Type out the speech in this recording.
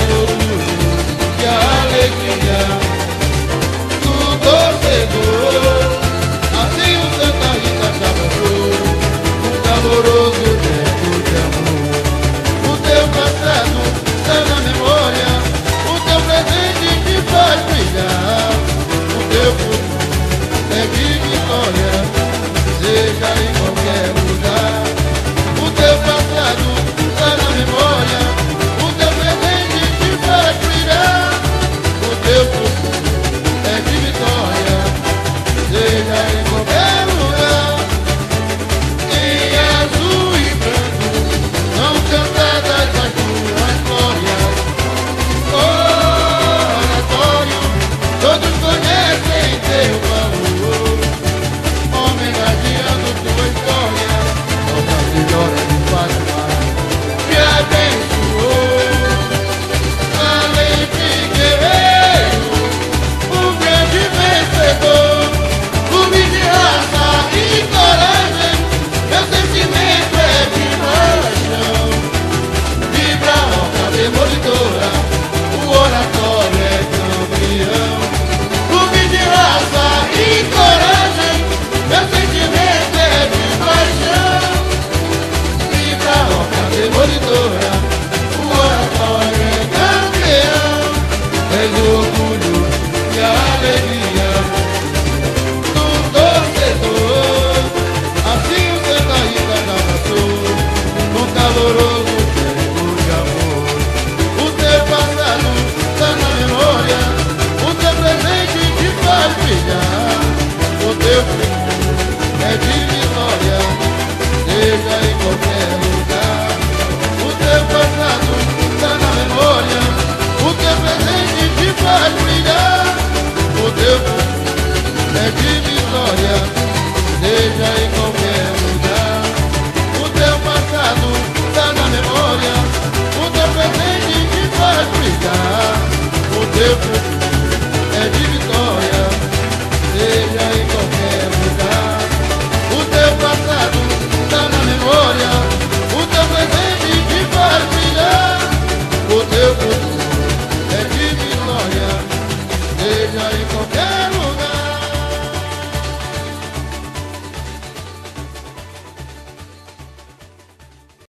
αγόρι μου για αλεκτριά